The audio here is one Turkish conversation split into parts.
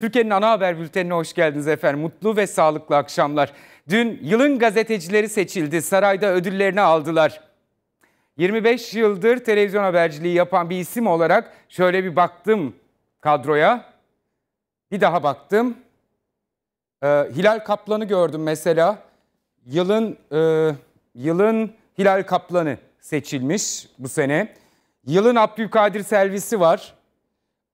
Türkiye'nin ana haber bültenine hoş geldiniz efendim. Mutlu ve sağlıklı akşamlar. Dün yılın gazetecileri seçildi. Sarayda ödüllerini aldılar. 25 yıldır televizyon haberciliği yapan bir isim olarak şöyle bir baktım kadroya. Bir daha baktım. Ee, Hilal Kaplan'ı gördüm mesela. Yılın e, yılın Hilal Kaplan'ı seçilmiş bu sene. Yılın Abdülkadir Selvisi var.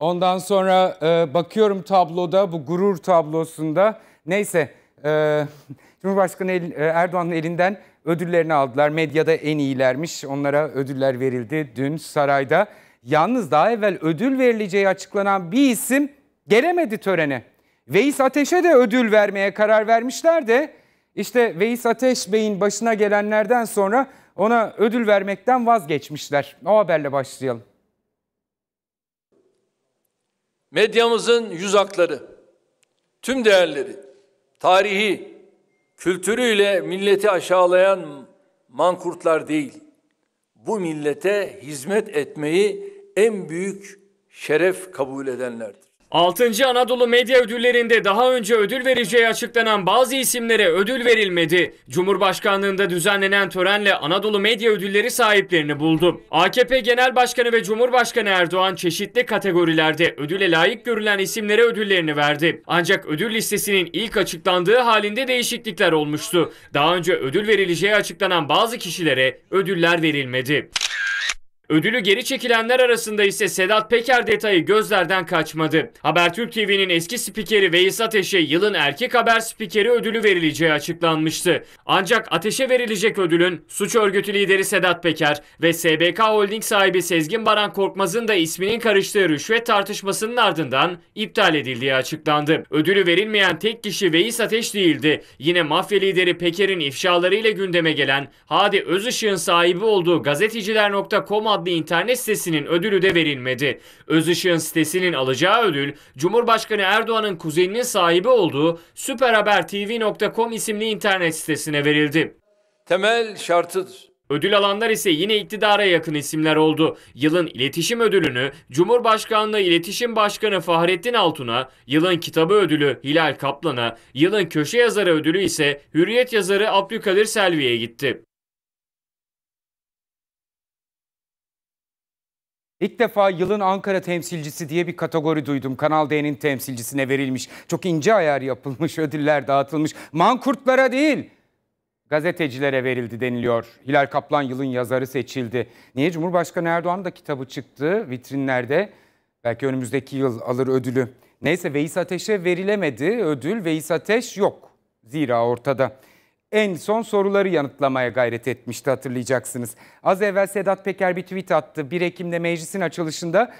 Ondan sonra e, bakıyorum tabloda bu gurur tablosunda neyse e, Cumhurbaşkanı el, e, Erdoğan'ın elinden ödüllerini aldılar. Medyada en iyilermiş onlara ödüller verildi dün sarayda. Yalnız daha evvel ödül verileceği açıklanan bir isim gelemedi törene. Veys Ateş'e de ödül vermeye karar vermişler de işte Veys Ateş Bey'in başına gelenlerden sonra ona ödül vermekten vazgeçmişler. O haberle başlayalım. Medyamızın yüz hakları, tüm değerleri, tarihi, kültürüyle milleti aşağılayan mankurtlar değil, bu millete hizmet etmeyi en büyük şeref kabul edenlerdir. 6. Anadolu Medya Ödülleri'nde daha önce ödül vereceği açıklanan bazı isimlere ödül verilmedi. Cumhurbaşkanlığında düzenlenen törenle Anadolu Medya Ödülleri sahiplerini buldu. AKP Genel Başkanı ve Cumhurbaşkanı Erdoğan çeşitli kategorilerde ödüle layık görülen isimlere ödüllerini verdi. Ancak ödül listesinin ilk açıklandığı halinde değişiklikler olmuştu. Daha önce ödül verileceği açıklanan bazı kişilere ödüller verilmedi. Ödülü geri çekilenler arasında ise Sedat Peker detayı gözlerden kaçmadı. Habertürk TV'nin eski spikeri Veys Ateş'e yılın erkek haber spikeri ödülü verileceği açıklanmıştı. Ancak Ateş'e verilecek ödülün suç örgütü lideri Sedat Peker ve SBK Holding sahibi Sezgin Baran Korkmaz'ın da isminin karıştığı rüşvet tartışmasının ardından iptal edildiği açıklandı. Ödülü verilmeyen tek kişi Veys Ateş değildi. Yine mafya lideri Peker'in ifşalarıyla gündeme gelen Hadi Özışık'ın sahibi olduğu gazeteciler.com adlı internet sitesinin ödülü de verilmedi. Özışık'ın sitesinin alacağı ödül Cumhurbaşkanı Erdoğan'ın kuzeninin sahibi olduğu süperhabertv.com isimli internet sitesine verildi. Temel şartıdır. Ödül alanlar ise yine iktidara yakın isimler oldu. Yılın iletişim ödülünü Cumhurbaşkanlığı İletişim Başkanı Fahrettin Altun'a, yılın kitabı ödülü Hilal Kaplan'a, yılın köşe yazarı ödülü ise Hürriyet yazarı Abdülkadir Selvi'ye gitti. İlk defa yılın Ankara temsilcisi diye bir kategori duydum. Kanal D'nin temsilcisine verilmiş. Çok ince ayar yapılmış, ödüller dağıtılmış. Mankurtlara değil, gazetecilere verildi deniliyor. Hilal Kaplan yılın yazarı seçildi. Niye? Cumhurbaşkanı Erdoğan'ın da kitabı çıktı vitrinlerde. Belki önümüzdeki yıl alır ödülü. Neyse Veys Ateş'e verilemedi ödül. Veys Ateş yok. Zira ortada en son soruları yanıtlamaya gayret etmişti hatırlayacaksınız. Az evvel Sedat Peker bir tweet attı. 1 Ekim'de meclisin açılışında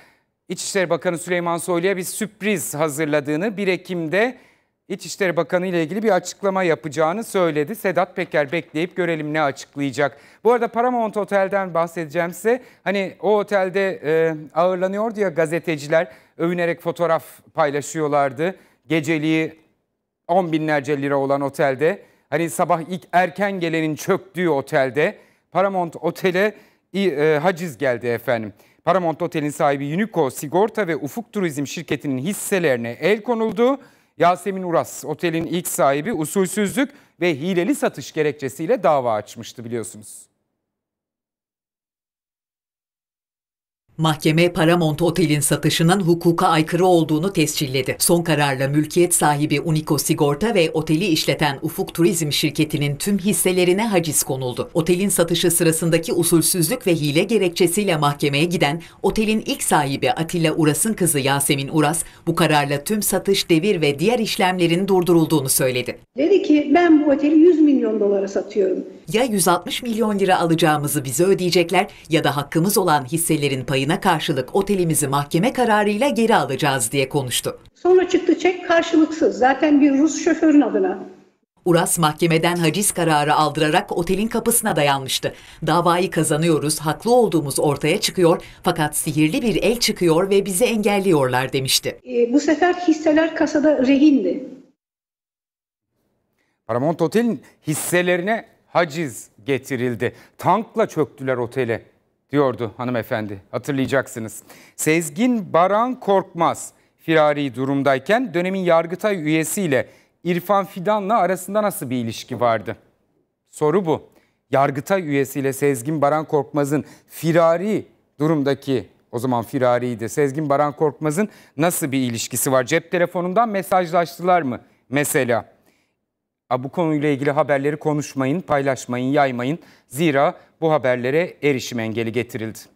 İçişleri Bakanı Süleyman Soylu'ya bir sürpriz hazırladığını, 1 Ekim'de İçişleri Bakanı ile ilgili bir açıklama yapacağını söyledi. Sedat Peker bekleyip görelim ne açıklayacak. Bu arada Paramount Otel'den bahsedeceğim size. Hani o otelde e, ağırlanıyordu ya gazeteciler övünerek fotoğraf paylaşıyorlardı. Geceliği 10 binlerce lira olan otelde. Hani sabah ilk erken gelenin çöktüğü otelde Paramount Otel'e e, haciz geldi efendim. Paramount Otel'in sahibi Unico Sigorta ve Ufuk Turizm şirketinin hisselerine el konuldu. Yasemin Uras otelin ilk sahibi usulsüzlük ve hileli satış gerekçesiyle dava açmıştı biliyorsunuz. Mahkeme Paramount Otel'in satışının hukuka aykırı olduğunu tescilledi. Son kararla mülkiyet sahibi Unico Sigorta ve oteli işleten Ufuk Turizm şirketinin tüm hisselerine haciz konuldu. Otelin satışı sırasındaki usulsüzlük ve hile gerekçesiyle mahkemeye giden otelin ilk sahibi Atilla Uras'ın kızı Yasemin Uras bu kararla tüm satış, devir ve diğer işlemlerin durdurulduğunu söyledi. Dedi ki ben bu oteli 100 milyon dolara satıyorum. Ya 160 milyon lira alacağımızı bize ödeyecekler ya da hakkımız olan hisselerin payına karşılık otelimizi mahkeme kararıyla geri alacağız diye konuştu. Sonra çıktı çek karşılıksız. Zaten bir Rus şoförün adına. Uras mahkemeden haciz kararı aldırarak otelin kapısına dayanmıştı. Davayı kazanıyoruz, haklı olduğumuz ortaya çıkıyor fakat sihirli bir el çıkıyor ve bizi engelliyorlar demişti. E, bu sefer hisseler kasada rehindi. Paramount Otel'in hisselerine haciz getirildi. Tankla çöktüler otele diyordu hanımefendi hatırlayacaksınız. Sezgin Baran Korkmaz firari durumdayken dönemin Yargıtay üyesiyle İrfan Fidan'la arasında nasıl bir ilişki vardı? Soru bu. Yargıtay üyesiyle Sezgin Baran Korkmaz'ın firari durumdaki o zaman firariydi. Sezgin Baran Korkmaz'ın nasıl bir ilişkisi var? Cep telefonundan mesajlaştılar mı mesela? Bu konuyla ilgili haberleri konuşmayın, paylaşmayın, yaymayın. Zira bu haberlere erişim engeli getirildi.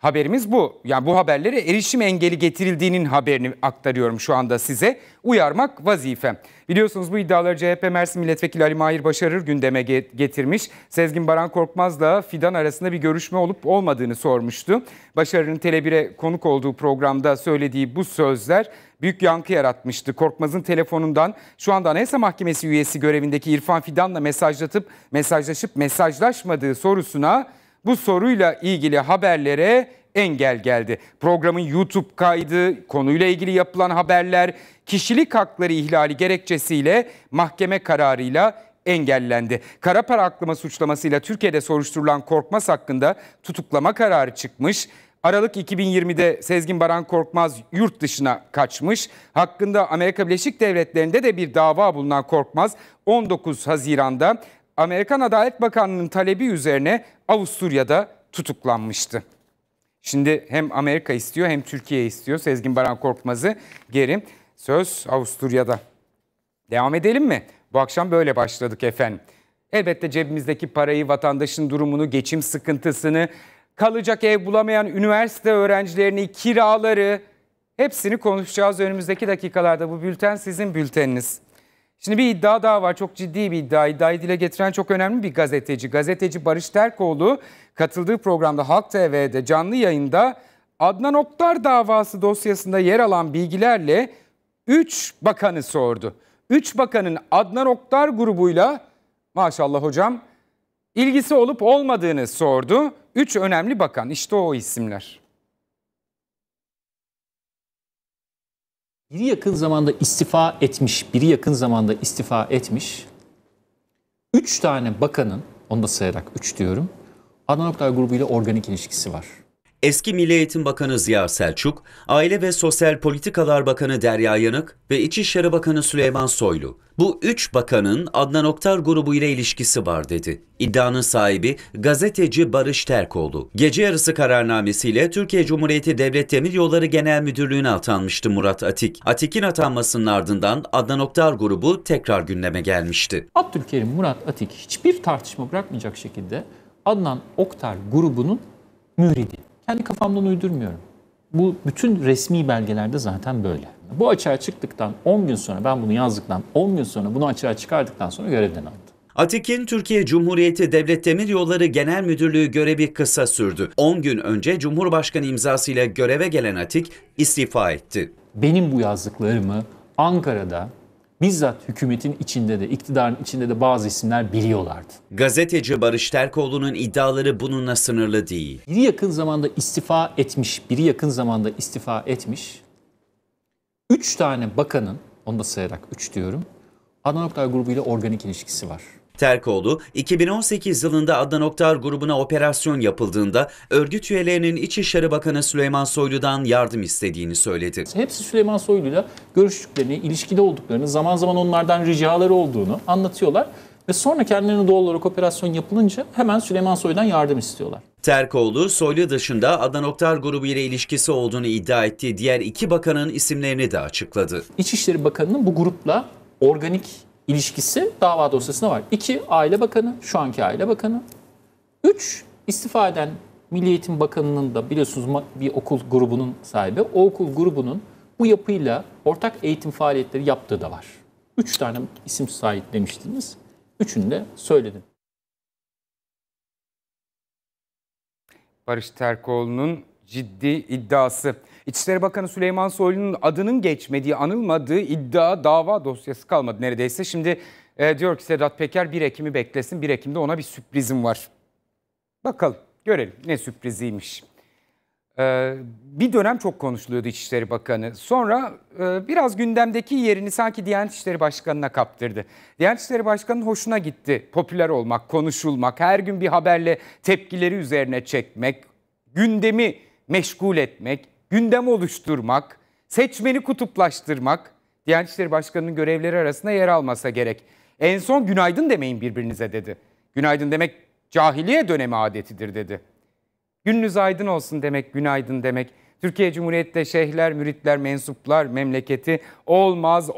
Haberimiz bu. Yani bu haberlere erişim engeli getirildiğinin haberini aktarıyorum şu anda size. Uyarmak vazifem. Biliyorsunuz bu iddiaları CHP Mersin Milletvekili Ali Mahir Başarır gündeme getirmiş. Sezgin Baran Korkmaz'la Fidan arasında bir görüşme olup olmadığını sormuştu. Başarır'ın Tele1'e konuk olduğu programda söylediği bu sözler büyük yankı yaratmıştı. Korkmaz'ın telefonundan şu anda Anayasa Mahkemesi üyesi görevindeki İrfan Fidan'la mesajlatıp mesajlaşıp mesajlaşmadığı sorusuna bu soruyla ilgili haberlere engel geldi. Programın YouTube kaydı, konuyla ilgili yapılan haberler, kişilik hakları ihlali gerekçesiyle mahkeme kararıyla engellendi. Kara para aklama suçlamasıyla Türkiye'de soruşturulan Korkmaz hakkında tutuklama kararı çıkmış. Aralık 2020'de Sezgin Baran Korkmaz yurt dışına kaçmış. Hakkında Amerika Birleşik Devletleri'nde de bir dava bulunan Korkmaz 19 Haziran'da Amerikan Adalet Bakanlığı'nın talebi üzerine Avusturya'da tutuklanmıştı. Şimdi hem Amerika istiyor hem Türkiye istiyor Sezgin Baran Korkmaz'ı geri. Söz Avusturya'da. Devam edelim mi? Bu akşam böyle başladık efendim. Elbette cebimizdeki parayı, vatandaşın durumunu, geçim sıkıntısını, kalacak ev bulamayan üniversite öğrencilerini, kiraları hepsini konuşacağız önümüzdeki dakikalarda. Bu bülten sizin bülteniniz. Şimdi bir iddia daha var. Çok ciddi bir iddia. İddiayı dile getiren çok önemli bir gazeteci. Gazeteci Barış Terkoğlu katıldığı programda Halk TV'de canlı yayında Adnan Oktar davası dosyasında yer alan bilgilerle 3 bakanı sordu. 3 bakanın Adnan Oktar grubuyla maşallah hocam ilgisi olup olmadığını sordu. 3 önemli bakan işte o isimler. Biri yakın zamanda istifa etmiş, biri yakın zamanda istifa etmiş. Üç tane bakanın, onu da sayarak üç diyorum, Adnan Oktar grubuyla organik ilişkisi var. Eski Milli Eğitim Bakanı Ziya Selçuk, Aile ve Sosyal Politikalar Bakanı Derya Yanık ve İçişleri Bakanı Süleyman Soylu. Bu üç bakanın Adnan Oktar grubu ile ilişkisi var dedi. İddianın sahibi gazeteci Barış Terkoğlu. Gece yarısı kararnamesiyle Türkiye Cumhuriyeti Devlet Demiryolları Genel Müdürlüğü'ne atanmıştı Murat Atik. Atik'in atanmasının ardından Adnan Oktar grubu tekrar gündeme gelmişti. Abdülkerim Murat Atik hiçbir tartışma bırakmayacak şekilde Adnan Oktar grubunun müridi. Kendi kafamdan uydurmuyorum. Bu bütün resmi belgelerde zaten böyle. Bu açığa çıktıktan 10 gün sonra ben bunu yazdıktan 10 gün sonra bunu açığa çıkardıktan sonra görevden aldım. Atik'in Türkiye Cumhuriyeti Devlet Demiryolları Genel Müdürlüğü görevi kısa sürdü. 10 gün önce Cumhurbaşkanı imzasıyla göreve gelen Atik istifa etti. Benim bu yazdıklarımı Ankara'da bizzat hükümetin içinde de, iktidarın içinde de bazı isimler biliyorlardı. Gazeteci Barış Terkoğlu'nun iddiaları bununla sınırlı değil. Biri yakın zamanda istifa etmiş, biri yakın zamanda istifa etmiş. Üç tane bakanın, onu da sayarak üç diyorum, Adnan Oktar grubuyla organik ilişkisi var. Terkoğlu, 2018 yılında Adnan Oktar grubuna operasyon yapıldığında örgüt üyelerinin İçişleri Bakanı Süleyman Soylu'dan yardım istediğini söyledi. Hepsi Süleyman Soylu'yla görüştüklerini, ilişkide olduklarını, zaman zaman onlardan ricaları olduğunu anlatıyorlar. Ve sonra kendilerine doğal olarak operasyon yapılınca hemen Süleyman Soylu'dan yardım istiyorlar. Terkoğlu, Soylu dışında Adnan Oktar grubu ile ilişkisi olduğunu iddia ettiği diğer iki bakanın isimlerini de açıkladı. İçişleri Bakanı'nın bu grupla organik ilişkisi dava dosyasında var. İki, Aile Bakanı, şu anki Aile Bakanı. Üç, istifa eden Milli Eğitim Bakanı'nın da biliyorsunuz bir okul grubunun sahibi. O okul grubunun bu yapıyla ortak eğitim faaliyetleri yaptığı da var. Üç tane isim sahip demiştiniz. Üçünü de söyledim. Barış Terkoğlu'nun ciddi iddiası. İçişleri Bakanı Süleyman Soylu'nun adının geçmediği, anılmadığı iddia dava dosyası kalmadı neredeyse. Şimdi e, diyor ki Sedat Peker 1 Ekim'i beklesin. 1 Ekim'de ona bir sürprizim var. Bakalım görelim ne sürpriziymiş. Ee, bir dönem çok konuşuluyordu İçişleri Bakanı. Sonra e, biraz gündemdeki yerini sanki Diyanet İşleri Başkanı'na kaptırdı. Diyanet İşleri Başkanı'nın hoşuna gitti popüler olmak, konuşulmak, her gün bir haberle tepkileri üzerine çekmek, gündemi meşgul etmek, gündem oluşturmak, Seçmeni kutuplaştırmak Diyanet İşleri Başkanı'nın görevleri arasında yer almasa gerek. En son günaydın demeyin birbirinize dedi. Günaydın demek cahiliye dönemi adetidir dedi. Gününüz aydın olsun demek, günaydın demek. Türkiye Cumhuriyeti'nde şeyhler, müritler, mensuplar memleketi olmaz.